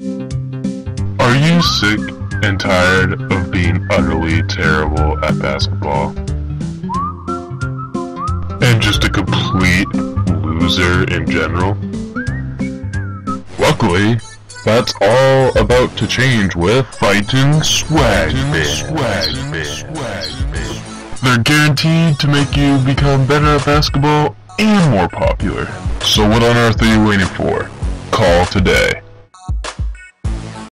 Are you sick and tired of being utterly terrible at basketball? And just a complete loser in general? Luckily, that's all about to change with Fightin' Swag They're guaranteed to make you become better at basketball and more popular. So what on earth are you waiting for? Call today.